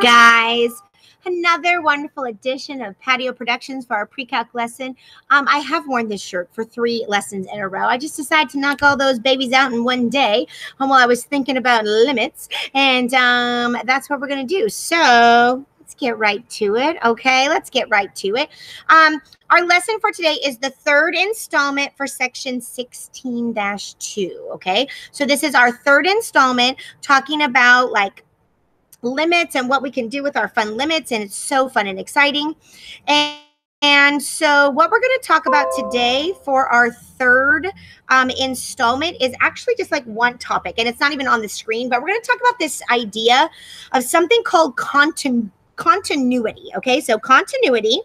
Guys. Another wonderful edition of Patio Productions for our pre-calc lesson. Um, I have worn this shirt for three lessons in a row. I just decided to knock all those babies out in one day um, while I was thinking about limits, and um, that's what we're going to do. So let's get right to it. Okay, let's get right to it. Um, our lesson for today is the third installment for section 16-2. Okay, so this is our third installment talking about like limits and what we can do with our fun limits. And it's so fun and exciting. And and so, what we're going to talk about today for our third um, installment is actually just like one topic, and it's not even on the screen, but we're going to talk about this idea of something called continu- continuity. Okay, so continuity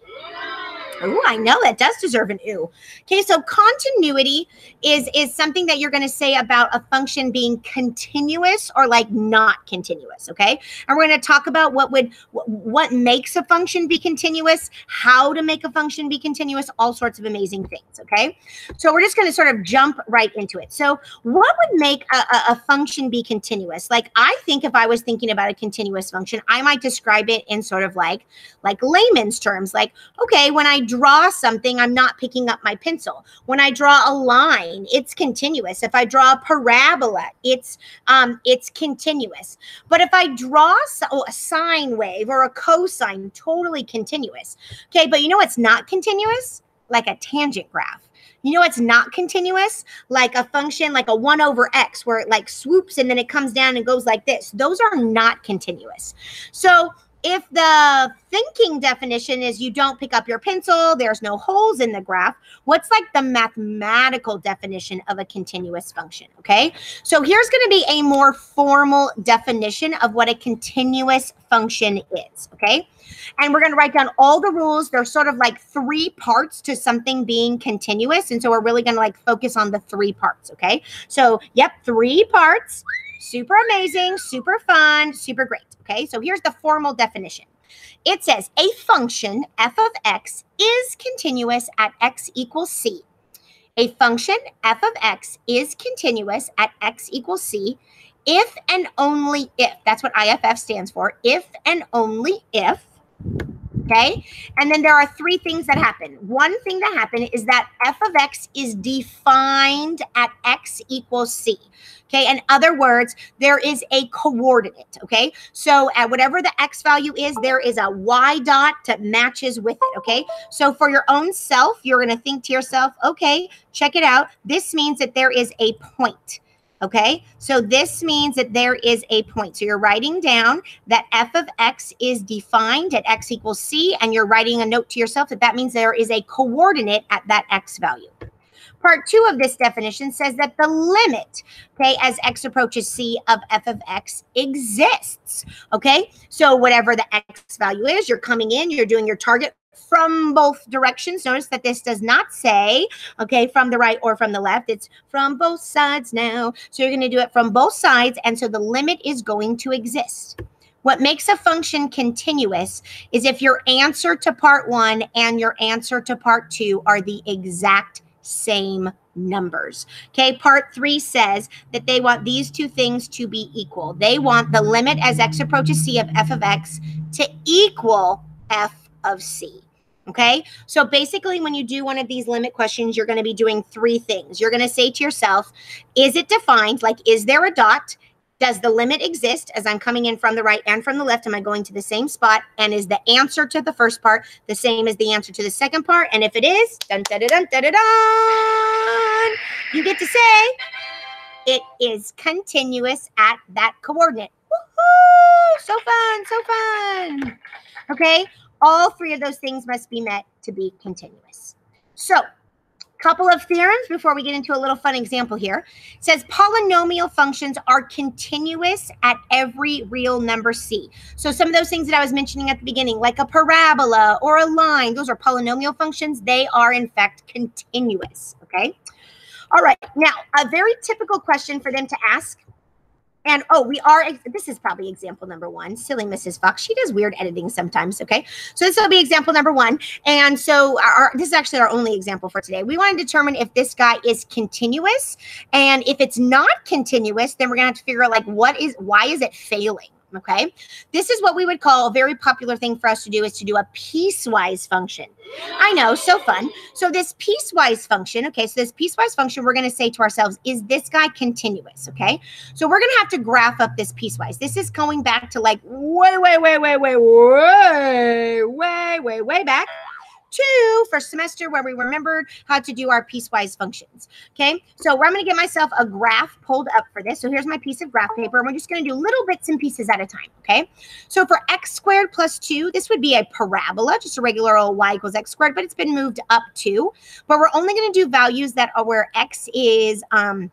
Ooh, I know that does deserve an ooh. Okay, so continuity is is something that you're going to say about a function being continuous or like not continuous. Okay, and we're going to talk about what would what makes a function be continuous, how to make a function be continuous, all sorts of amazing things. Okay, so we're just going to sort of jump right into it. So, what would make a, a, a function be continuous? Like, I think if I was thinking about a continuous function, I might describe it in sort of like like layman's terms. Like, okay, when I draw something, I'm not picking up my pencil. When I draw a line, it's continuous. If I draw a parabola, it's um, it's continuous. But if I draw oh, a sine wave or a cosine, totally continuous. Okay, but you know what's not continuous? Like a tangent graph. You know it's not continuous? Like a function like a 1 over x where it like swoops and then it comes down and goes like this. Those are not continuous. So if the thinking definition is you don't pick up your pencil, there's no holes in the graph, what's like the mathematical definition of a continuous function? Okay. So here's going to be a more formal definition of what a continuous function is. Okay. And we're going to write down all the rules. There's sort of like three parts to something being continuous. And so we're really going to like focus on the three parts. Okay. So, yep, three parts. Super amazing, super fun, super great. Okay, so here's the formal definition. It says a function f of x is continuous at x equals c. A function f of x is continuous at x equals c if and only if, that's what IFF stands for, if and only if Okay. And then there are three things that happen. One thing that happened is that f of x is defined at x equals c. Okay. In other words, there is a coordinate. Okay. So at whatever the x value is, there is a y dot that matches with it. Okay. So for your own self, you're going to think to yourself, okay, check it out. This means that there is a point. Okay, so this means that there is a point. So you're writing down that f of x is defined at x equals c, and you're writing a note to yourself that that means there is a coordinate at that x value. Part two of this definition says that the limit, okay, as x approaches c of f of x exists. Okay, so whatever the x value is, you're coming in, you're doing your target from both directions. Notice that this does not say, okay, from the right or from the left. It's from both sides now. So you're going to do it from both sides. And so the limit is going to exist. What makes a function continuous is if your answer to part one and your answer to part two are the exact same numbers. Okay, part three says that they want these two things to be equal. They want the limit as x approaches c of f of x to equal f of c. Okay. So basically, when you do one of these limit questions, you're going to be doing three things. You're going to say to yourself, is it defined? Like, is there a dot? Does the limit exist as I'm coming in from the right and from the left? Am I going to the same spot? And is the answer to the first part the same as the answer to the second part? And if it is, dun dun dun dun dun, you get to say it is continuous at that coordinate. So fun, so fun. Okay. All three of those things must be met to be continuous. So, a couple of theorems before we get into a little fun example here. It says polynomial functions are continuous at every real number c. So some of those things that I was mentioning at the beginning, like a parabola or a line, those are polynomial functions. They are in fact continuous, okay? All right, now a very typical question for them to ask and oh, we are, this is probably example number one. Silly Mrs. Fox. She does weird editing sometimes. Okay. So this will be example number one. And so our, this is actually our only example for today. We want to determine if this guy is continuous. And if it's not continuous, then we're going to have to figure out like, what is, why is it failing? Okay. This is what we would call a very popular thing for us to do is to do a piecewise function. I know, so fun. So this piecewise function, okay, so this piecewise function, we're going to say to ourselves, is this guy continuous? Okay. So we're going to have to graph up this piecewise. This is going back to like way, way, way, way, way, way, way, way, way back two first semester where we remembered how to do our piecewise functions. Okay, so I'm going to get myself a graph pulled up for this. So here's my piece of graph paper, and we're just going to do little bits and pieces at a time. Okay, so for x squared plus two, this would be a parabola, just a regular old y equals x squared, but it's been moved up two. But we're only going to do values that are where x is um,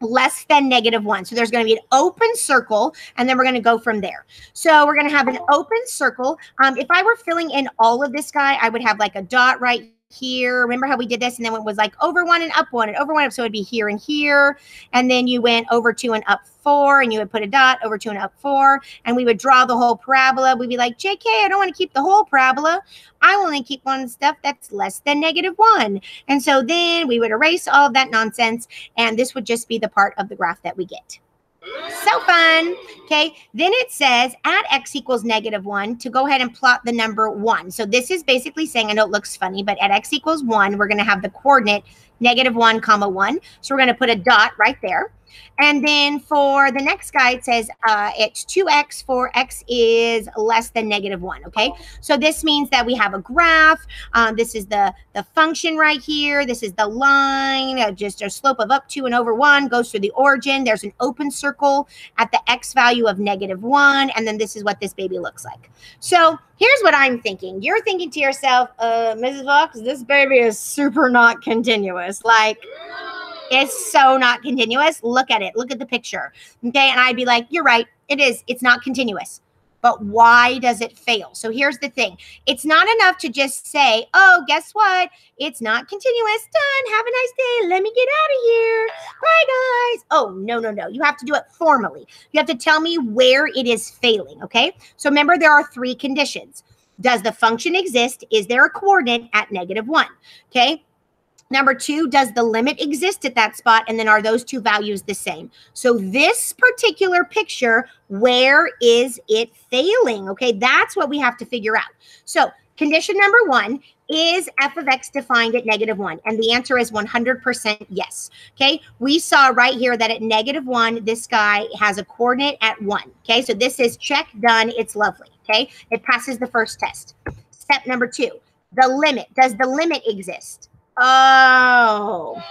less than negative one. So there's going to be an open circle, and then we're going to go from there. So we're going to have an open circle. Um, if I were filling in all of this guy, I would have like a dot right here. Remember how we did this? And then it was like over one and up one and over one up. So it'd be here and here. And then you went over two and up four and you would put a dot over two and up four. And we would draw the whole parabola. We'd be like, JK, I don't want to keep the whole parabola. I only keep one stuff that's less than negative one. And so then we would erase all of that nonsense. And this would just be the part of the graph that we get. So fun. Okay. Then it says at x equals negative one to go ahead and plot the number one. So this is basically saying, I know it looks funny, but at x equals one, we're going to have the coordinate negative one comma one. So we're going to put a dot right there. And then for the next guy, it says uh, it's 2x for x is less than negative 1, okay? So this means that we have a graph. Um, this is the, the function right here. This is the line, uh, just a slope of up 2 and over 1 goes through the origin. There's an open circle at the x value of negative 1, and then this is what this baby looks like. So here's what I'm thinking. You're thinking to yourself, uh, Mrs. Fox, this baby is super not continuous. Like, it's so not continuous. Look at it. Look at the picture. Okay. And I'd be like, you're right. It is. It's not continuous. But why does it fail? So here's the thing it's not enough to just say, oh, guess what? It's not continuous. Done. Have a nice day. Let me get out of here. Bye, guys. Oh, no, no, no. You have to do it formally. You have to tell me where it is failing. Okay. So remember, there are three conditions. Does the function exist? Is there a coordinate at negative one? Okay. Number two, does the limit exist at that spot? And then are those two values the same? So this particular picture, where is it failing? Okay, that's what we have to figure out. So condition number one, is f of x defined at negative one? And the answer is 100% yes. Okay, we saw right here that at negative one, this guy has a coordinate at one. Okay, so this is check, done, it's lovely. Okay, it passes the first test. Step number two, the limit. Does the limit exist? Oh.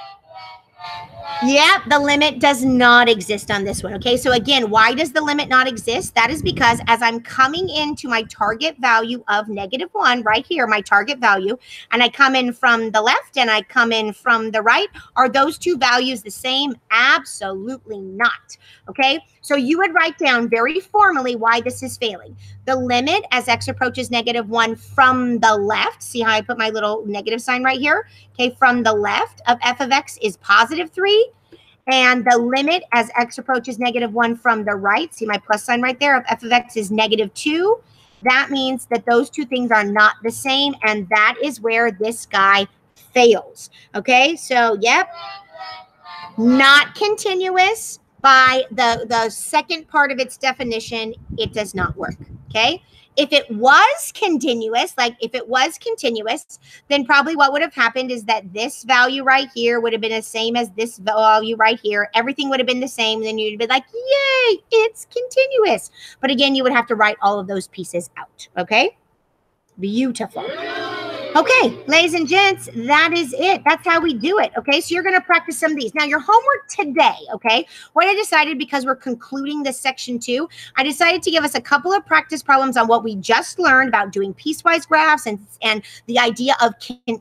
Yep, the limit does not exist on this one. Okay, so again, why does the limit not exist? That is because as I'm coming into my target value of negative one right here, my target value, and I come in from the left and I come in from the right, are those two values the same? Absolutely not. Okay, so you would write down very formally why this is failing. The limit as x approaches negative one from the left, see how I put my little negative sign right here? Okay, from the left of f of x is positive three. And the limit as x approaches negative one from the right, see my plus sign right there, of f of x is negative two. That means that those two things are not the same. And that is where this guy fails. Okay, so yep, not continuous by the, the second part of its definition, it does not work. Okay. If it was continuous, like if it was continuous, then probably what would have happened is that this value right here would have been the same as this value right here. Everything would have been the same. Then you'd be like, yay, it's continuous. But again, you would have to write all of those pieces out. Okay. Beautiful. Okay, ladies and gents, that is it. That's how we do it. Okay, so you're going to practice some of these. Now, your homework today, okay, what I decided because we're concluding this section two, I decided to give us a couple of practice problems on what we just learned about doing piecewise graphs and, and the idea of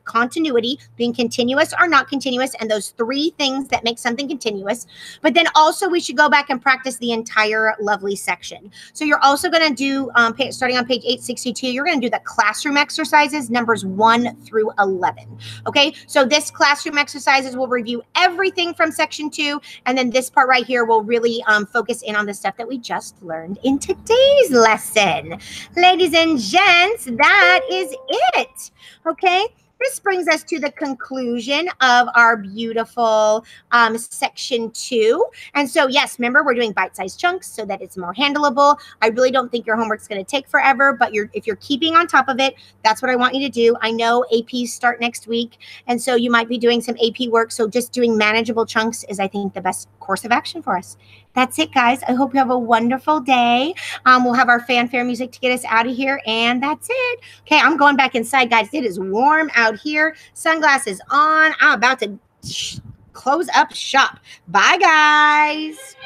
continuity, being continuous or not continuous, and those three things that make something continuous. But then also, we should go back and practice the entire lovely section. So you're also going to do, um, starting on page 862, you're going to do the classroom exercises, numbers one 1 through 11. Okay, so this classroom exercises will review everything from section 2, and then this part right here will really um, focus in on the stuff that we just learned in today's lesson. Ladies and gents, that is it. Okay, this brings us to the conclusion of our beautiful um, section two. And so, yes, remember we're doing bite-sized chunks so that it's more handleable. I really don't think your homework's going to take forever, but you're if you're keeping on top of it, that's what I want you to do. I know APs start next week, and so you might be doing some AP work. So just doing manageable chunks is, I think, the best course of action for us. That's it, guys. I hope you have a wonderful day. Um, we'll have our fanfare music to get us out of here, and that's it. Okay, I'm going back inside, guys. It is warm out here. Sunglasses on. I'm about to close up shop. Bye, guys.